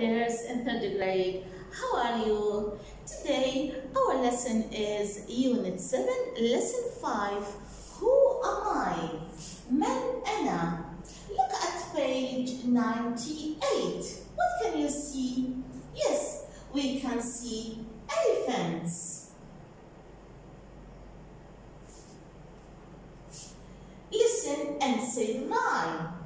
years in third grade. How are you? Today our lesson is Unit 7, Lesson 5, Who am I? Man Anna. Look at page 98. What can you see? Yes, we can see elephants. Listen and say rhyme.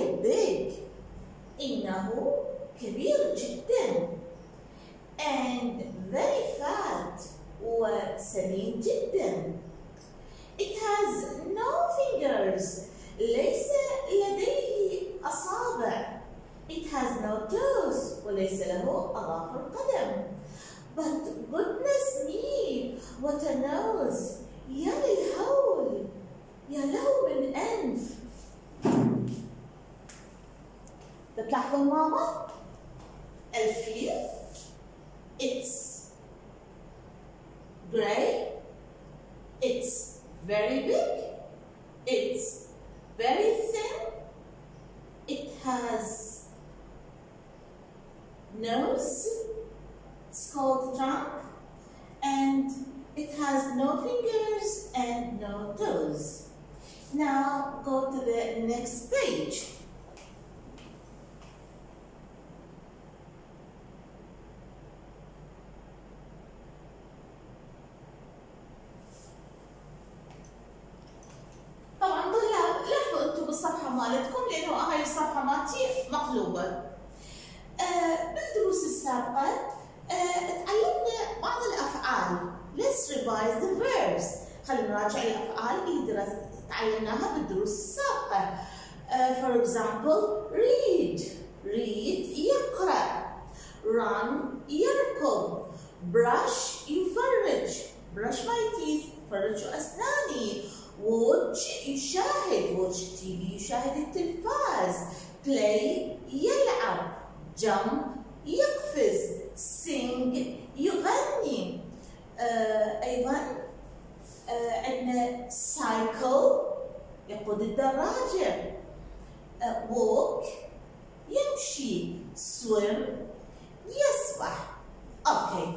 very big. إنه كبير جدا. And very fat. وسمين جدا. It has no fingers. ليس لديه أصابع. It has no toes. وليس له أظافر قدم. But goodness me, what a nose! يا للهول! يا له من أنف! بتلاحظوا ماما؟ الفيل it's gray, it's very big, it's very thin, it has nose, it's called trunk, and it has no fingers and no toes. Now go to the next page. تعلمناها بالدروس السابقه. آه for example read read يقرأ run يركض brush يفرج brush my teeth فرج أسناني watch يشاهد watch TV يشاهد التلفاز play يلعب jump يقفز sing يغني آه أيضا آه عندنا cycle يقود الدراجة آه walk يمشي swim يسبح okay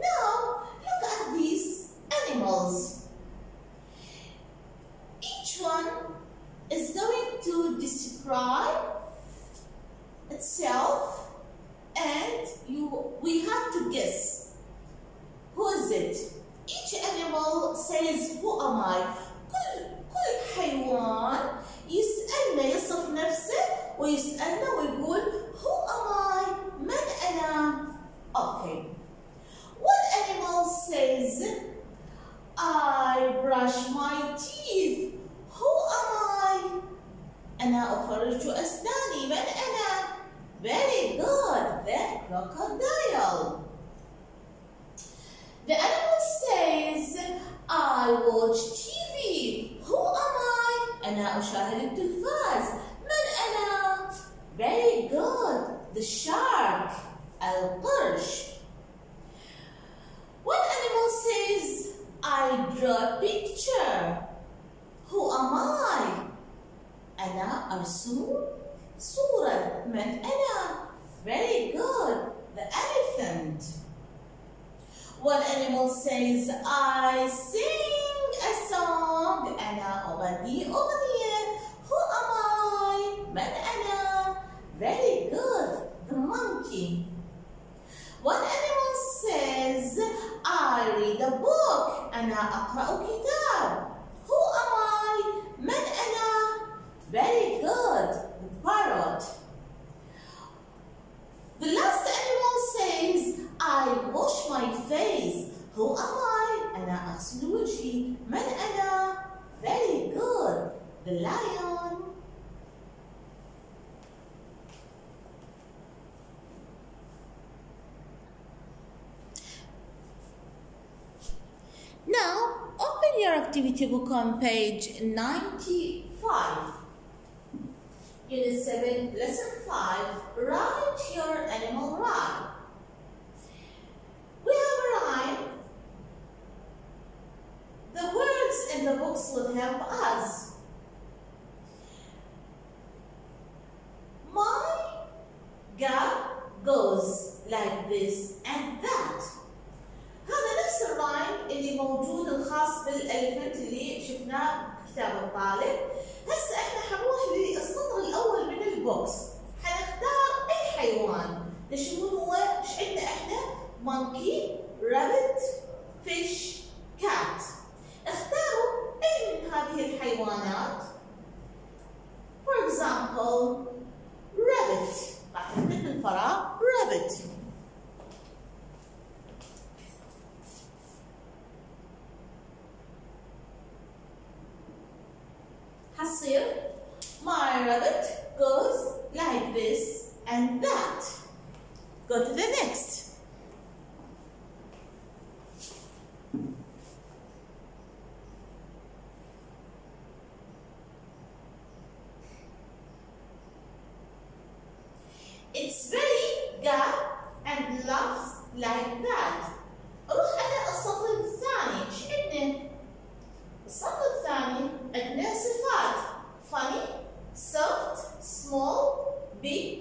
now look at these animals each one is going to describe itself and you we have to guess who is it each animal says who am I كل كل حيوان يسألنا يصف نفسه ويسألنا ويقول who am I من أنا okay what animal says I brush my teeth who am I أنا أفرج أسناني من أنا very good the crocodile One animal says, I sing a song. أنا أغني أغنية. Who am I? من أنا. Very good. The monkey. One animal says, I read a book. أنا أقرأ كتاب. Who am I? من أنا? Very good. The parrot. the lion. Now, open your activity book on page 95. Unit 7, Lesson 5, Write Your Animal this and that. هذا نفس الرايم اللي موجود الخاص بالاليفنت اللي شفناه بكتاب الطالب. هسه إحنا حنروح للسطر الأول من البوكس. حنختار أي حيوان. شنو هو إيش عندنا إحنا؟ مونكي رابت فيش كات go to the next It's very gap and laughs like that. روح على السطر الثاني، ايش عندنا؟ السطر الثاني عندنا صفات funny, soft, small, big,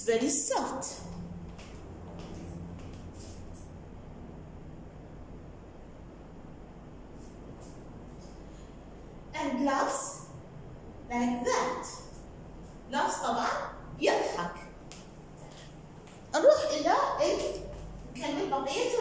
It's very soft. And laughs like that. laughs طبعا يضحك. نروح إلى ال- نكمل بقية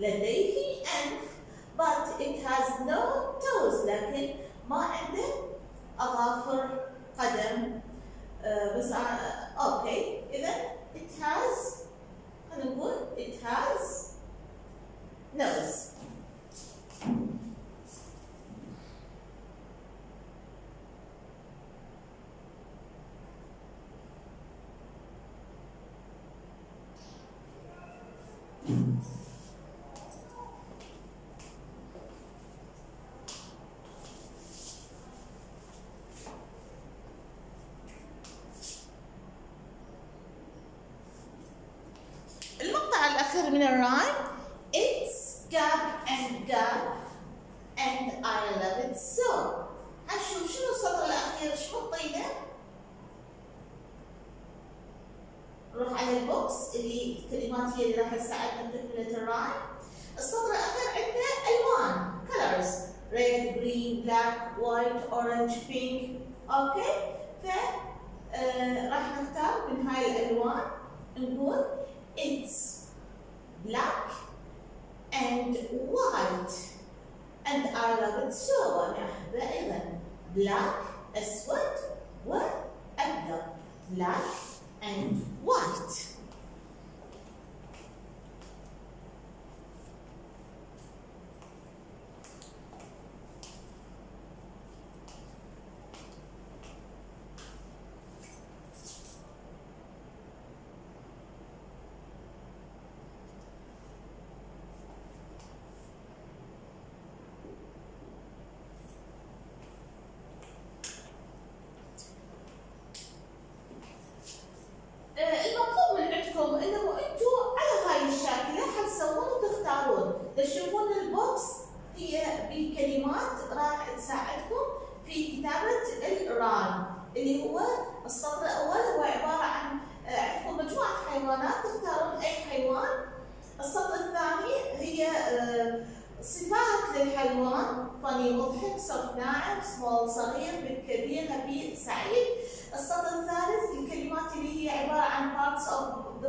لديه أنف but it has no toes لكن اللي الكلمات هي اللي راح تساعدنا بتكملة الرايم السطر الأخير عندنا ألوان colors red green black white orange pink اوكي ف آه، راح نختار من هاي الألوان نقول It's black and white and I love it so أنا أحبه أيضا black أسود وأبيض black and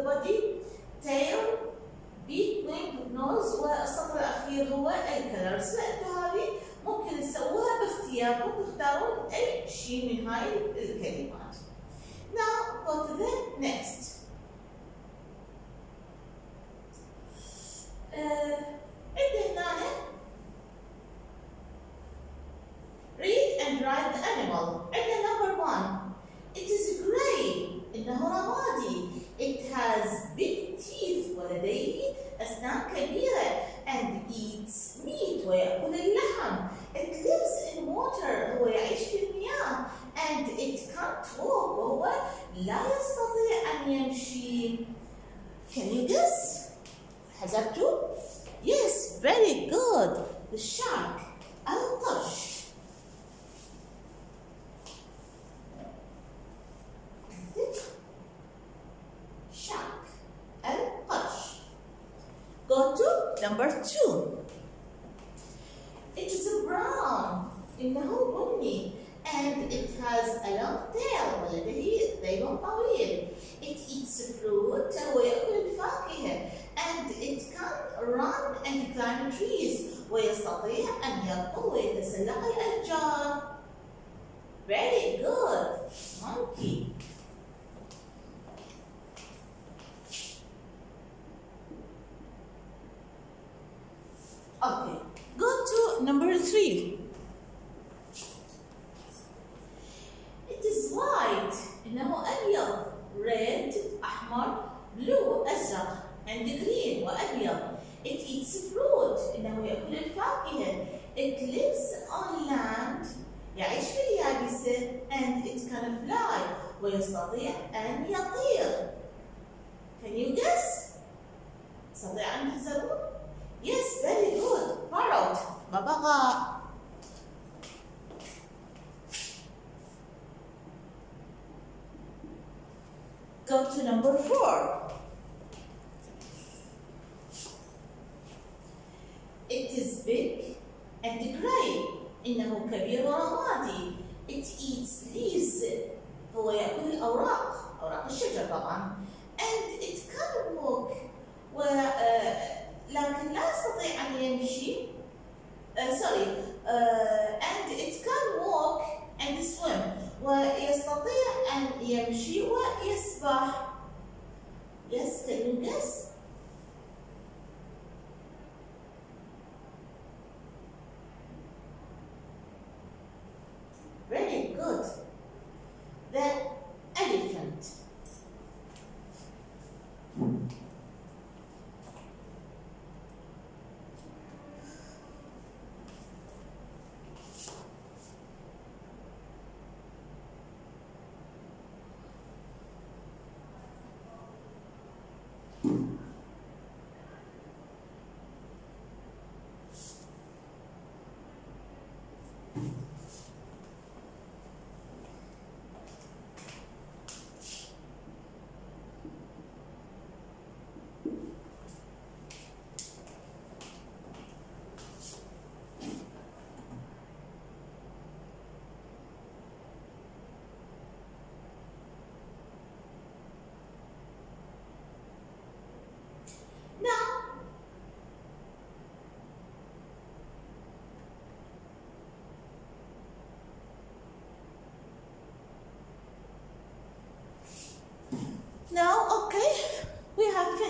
body tail beak wing nose والسطر الأخير هو الكلرز فأنتوا هذه ممكن تسووها باختياركم تختارون أي شيء من هاي الكلمات. Now go to the next. آه، عندنا هنا read and write the animal. عندنا number one. eats meat ويأكل اللحم. It lives in water هو يعيش في المياه and it can't walk وهو لا يستطيع أن يمشي. Can you guess? حسبتوا؟ Yes, very good. The shark. القرش. Shark. القرش. Go to number two. Very good. Monkey. Okay, go to number three. It is white. إنه أبيض. Red أحمر. Blue أزرق. And green وأبيض. It eats fruit. إنه يأكل الفاكهة. It lives on land. يعيش في اليابسة. And it can fly. ويستطيع أن يطير. Can you guess? تستطيع أن تحسبون؟ Yes, very good. Parrot. ببغاء. Go to number four. It is big and gray. إنه كبير ورمادي. It eats leaves. هو يأكل الأوراق. أوراق الشجر طبعا. And it can walk. و آه، لكن لا يستطيع أن يمشي. Uh, sorry. Uh, and it can walk and swim. ويستطيع أن يمشي ويسبح. Yes, can you guess?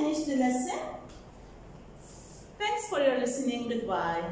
Finished the lesson. Thanks for your listening. Goodbye.